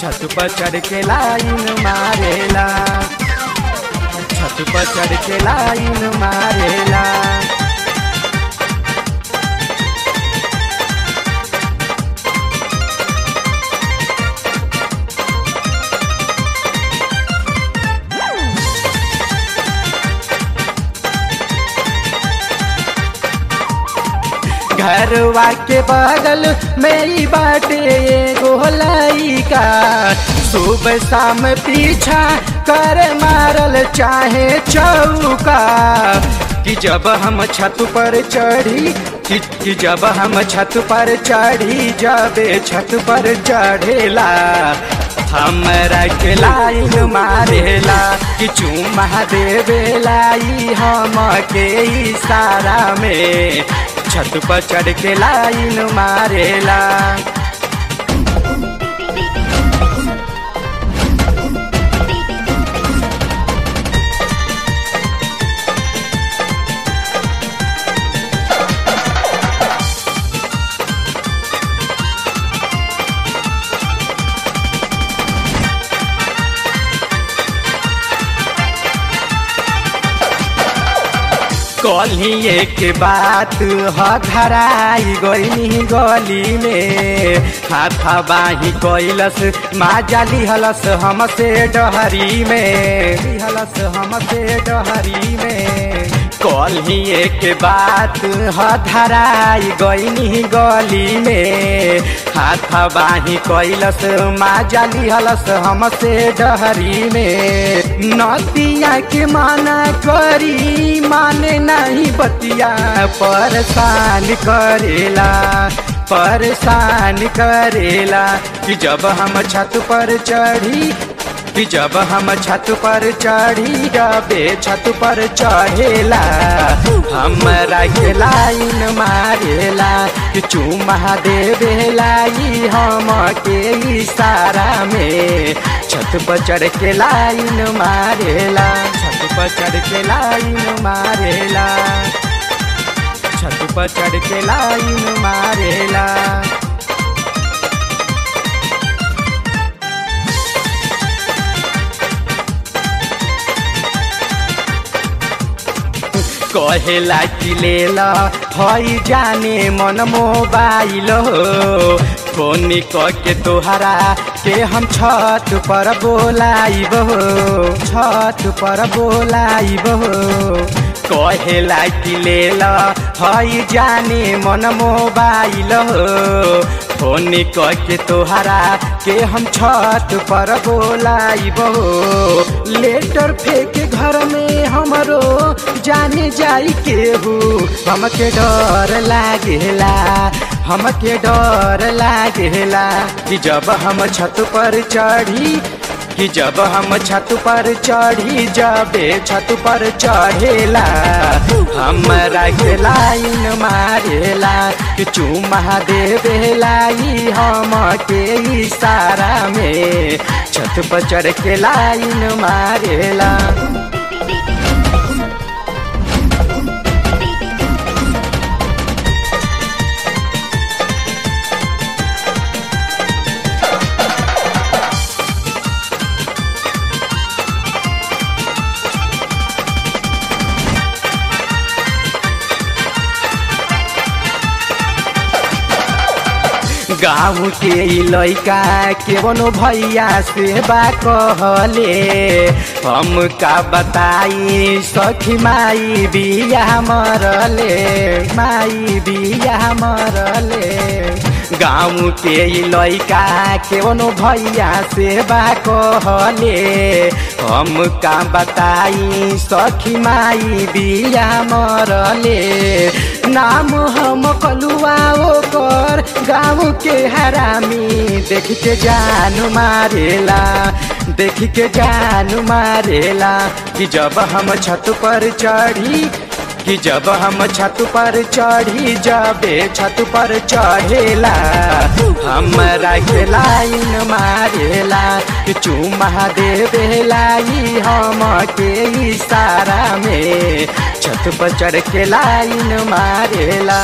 छत पर चढ़ के लाइन मारेला। छत पर चढ़ के लाइन मारेला। घरवा के बगल मेरी बाटे एगो लइका। सुबह शाम पीछा कर मारल चाहे चौका। कि जब हम छत पर चढ़ी कि, कि जब हम छत पर चढ़ी जब छत पर चढ़ेला हमरा के लाइन मारेला कि चुमा देवेला हम के इशारा में। छत पर चढ़ के लाइन मारेला। कलिए के बात। ह धराई गईनी गली में। हाथ बाही कैलस माजा लिहलस हमसे डहरी में। लिहलस हमसे डहरी में। कलिए एक बात। ह धराई गईनी गली में। हाथा बाही कैलस माजा लिहलस हमसे डहरी में। नदिया के माना करी, माने नहीं बतिया। परेशान करेला परेशान करेला कि जब हम छत पर चढ़ी कि जब हम छत पर चढ़ी जबे, छत पर चढ़ेला, हमरा के लाइन मारेला, कि चुमा देवेला ई हम के इशारा में छत पर चढ़ के लाइन मारेला, छत पर चढ़ के लाइन मारेला, छत पर चढ़ के लाइन मारेला। कहेला कि लेला हई जाने मन मोबाइल हो। फोन के तोहरा के हम छत पर बोलाइब हो? छत पर बोलाइब हो। कहेला कि लेला हई जाने मन मोबाइल हो। फ़ोन के तोहरा के हम छत पर बोलाइब। लेटर फेंक घर में हमरो जाने जाई केहू। हमके डर लागेला, हमके डर लागेला कि जब हम छत पर चढ़ी, कि जब हम छत पर चढ़ी जबे छत पर चढ़ेला। हमरा के लाइन मारेला कि चुमा दे बेलाई हम के इशारा में छत पर चढ़ के लाइन मारेला। गाँव के लैका के बनो भैया से कहले। हम का बताई सखी माई बिया मरले माई बिया मरले। गाँव के लैका के भैया से बा कहले। हम का बताई सखी माई बिया मरले। नाम हम कलुआ ओकर गाँव के हरामी। देख के जान मारेला देख के जान मारेला कि जब हम छत पर चढ़ी कि जब हम छत पर चढ़ी जाबे, छत पर चढ़ेला। हमरा के लाइन मारेला, कि चुमा देवेला ई हम के इशारा में। छत पर चढ़ के लाइन मारेला।